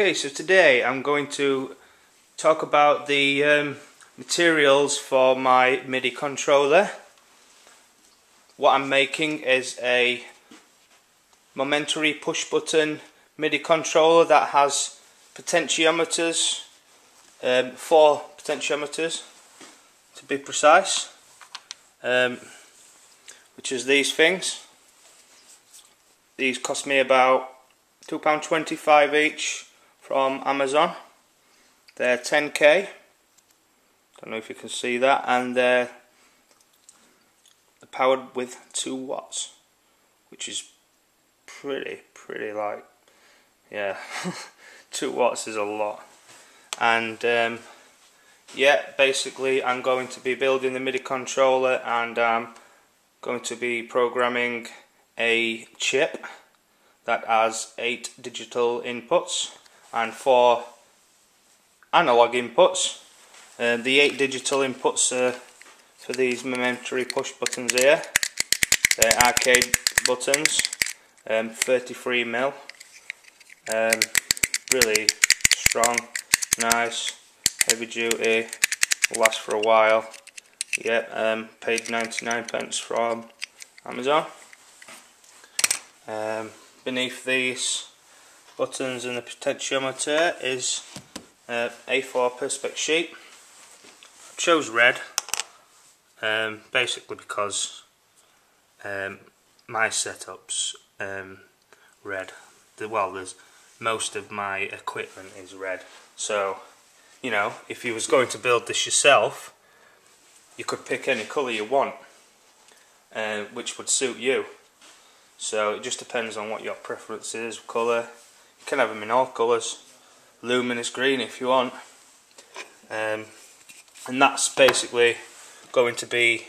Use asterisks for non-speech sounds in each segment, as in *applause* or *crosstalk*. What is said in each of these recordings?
Okay, so today I'm going to talk about the um, materials for my MIDI controller. What I'm making is a momentary push button MIDI controller that has potentiometers, um, four potentiometers to be precise, um, which is these things. These cost me about £2.25 each from Amazon. They're 10k. Don't know if you can see that, and they're powered with 2 watts, which is pretty, pretty like, yeah, *laughs* 2 watts is a lot. And um, yeah, basically, I'm going to be building the MIDI controller and I'm going to be programming a chip that has eight digital inputs and four analog inputs. Uh, the eight digital inputs are for these momentary push buttons here. They're arcade buttons, um, 33 mil. Um, really strong, nice, heavy duty, last for a while. Yep, um, paid 99 pence from Amazon. Um, beneath these buttons and the potentiometer is uh, A4 Perspex sheet. I chose red um, basically because um, my setup's um, red. The, well, there's most of my equipment is red. So, you know, if you was going to build this yourself, you could pick any colour you want, uh, which would suit you. So it just depends on what your preference is, colour can have them in all colours luminous green if you want. Um, and that's basically going to be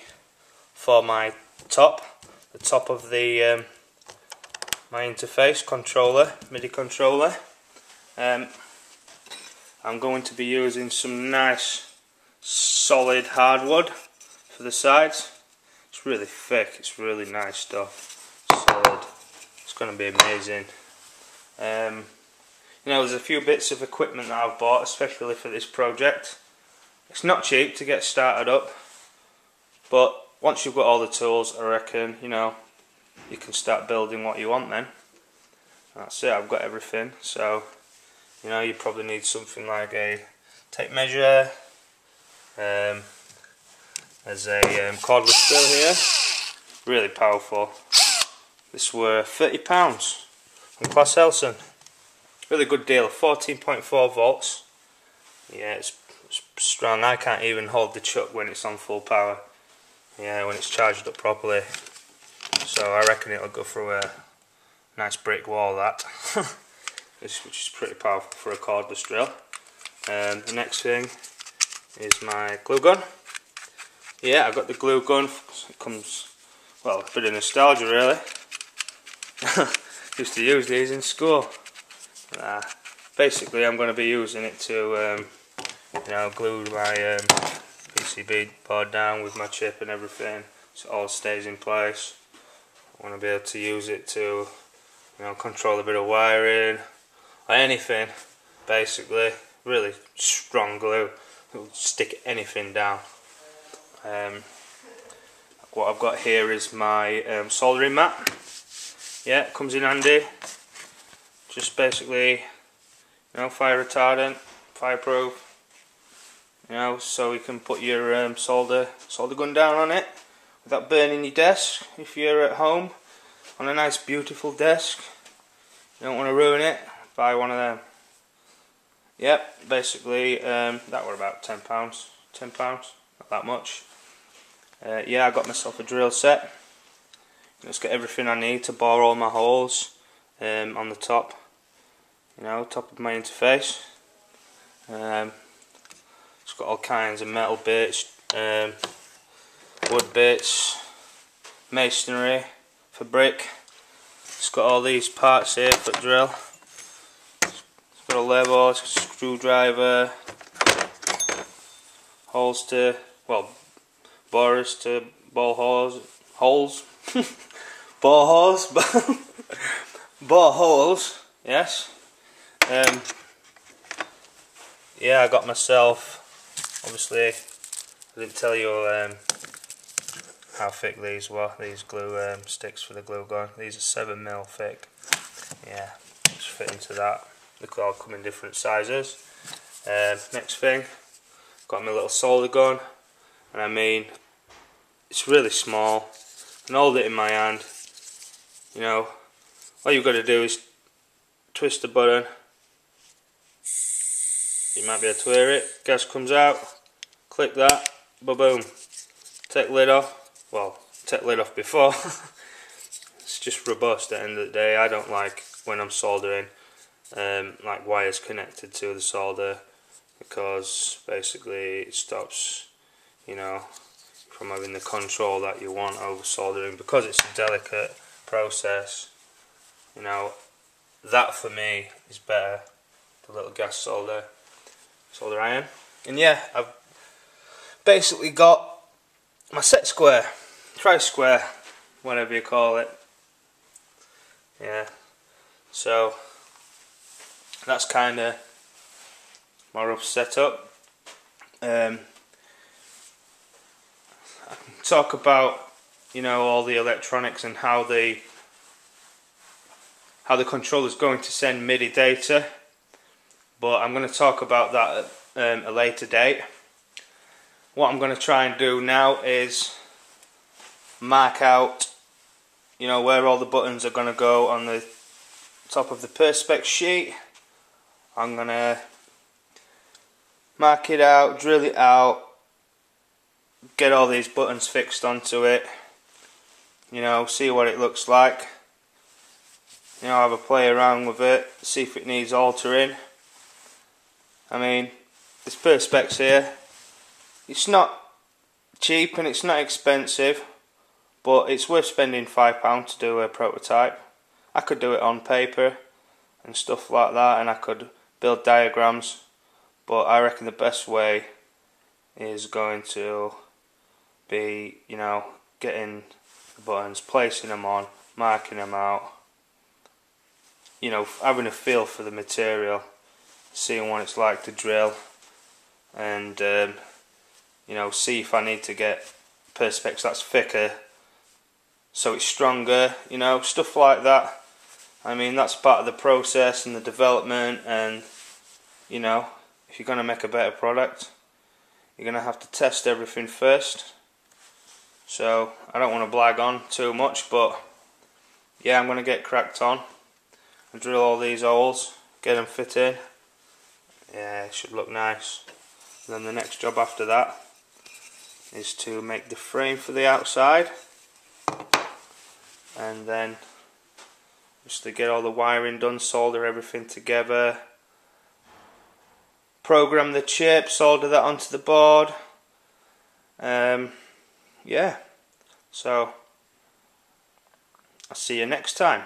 for my top the top of the um, my interface controller MIDI controller. Um, I'm going to be using some nice solid hardwood for the sides. It's really thick it's really nice stuff solid. It's going to be amazing. Um, you know, there's a few bits of equipment that I've bought, especially for this project. It's not cheap to get started up, but once you've got all the tools, I reckon, you know, you can start building what you want then. That's it, I've got everything. So, you know, you probably need something like a tape measure. Um, there's a um, cordless drill here, really powerful. This were £30 from Helsen. Really good deal, 14.4 volts. Yeah, it's, it's, strong. I can't even hold the chuck when it's on full power. Yeah, when it's charged up properly. So I reckon it'll go through a nice brick wall that. *laughs* which is pretty powerful for a cordless drill. And the next thing is my glue gun. Yeah, I've got the glue gun. It comes, well, a bit of nostalgia really. *laughs* Used to use these in school. Basically, I'm going to be using it to, um, you know, glue my um, PCB board down with my chip and everything, so it all stays in place. I want to be able to use it to, you know, control a bit of wiring or anything. Basically, really strong glue. It'll stick anything down. Um, what I've got here is my um, soldering mat yeah, it comes in handy. Just basically, you know, fire retardant, fireproof. You know, so you can put your um, solder solder gun down on it without burning your desk. If you're at home on a nice, beautiful desk, you don't want to ruin it. Buy one of them. Yep, basically um, that were about ten pounds. Ten pounds, not that much. Uh, yeah, I got myself a drill set. It's got everything I need to bore all my holes um, on the top, you know, top of my interface. Um, it's got all kinds of metal bits, um, wood bits, masonry for brick. It's got all these parts here for drill. It's got a lever, it's got a screwdriver, holes to, well, borers to ball holes, holes. *laughs* bore holes, *laughs* bore holes, yes. Um, yeah, I got myself, obviously, I didn't tell you um, how thick these were, these glue um, sticks for the glue gun. These are 7mm thick. Yeah, just fit into that. They could all come in different sizes. Um, next thing, got my little solder gun, and I mean, it's really small. And hold it in my hand. You know, all you've got to do is twist the button. You might be able to hear it. Gas comes out. Click that. Ba boom. Take lid off. Well, take lid off before. *laughs* it's just robust at the end of the day. I don't like when I'm soldering um, like wires connected to the solder because basically it stops you know from having the control that you want over soldering because it's a delicate process you know that for me is better the little gas solder solder iron and yeah I've basically got my set square. Tri square whatever you call it. Yeah. So that's kind of my rough setup. Um, I can talk about you know all the electronics and how the how the controller is going to send MIDI data, but I'm going to talk about that at um, a later date. What I'm going to try and do now is mark out you know where all the buttons are going to go on the top of the perspex sheet I'm gonna mark it out, drill it out, get all these buttons fixed onto it, you know, see what it looks like, you know, have a play around with it, see if it needs altering. I mean, this perspex here, it's not cheap and it's not expensive, but it's worth spending £5 to do a prototype. I could do it on paper and stuff like that and I could build diagrams but I reckon the best way is going to be you know getting the buttons placing them on marking them out you know having a feel for the material seeing what it's like to drill and um, you know see if I need to get perspex that's thicker so it's stronger you know stuff like that I mean, that's part of the process and the development, and you know, if you're going to make a better product, you're going to have to test everything first. So, I don't want to blag on too much, but yeah, I'm going to get cracked on and drill all these holes, get them fit in. Yeah, it should look nice. And then the next job after that is to make the frame for the outside and then just to get all the wiring done, solder everything together, program the chip, solder that onto the board. Um, yeah, so I'll see you next time.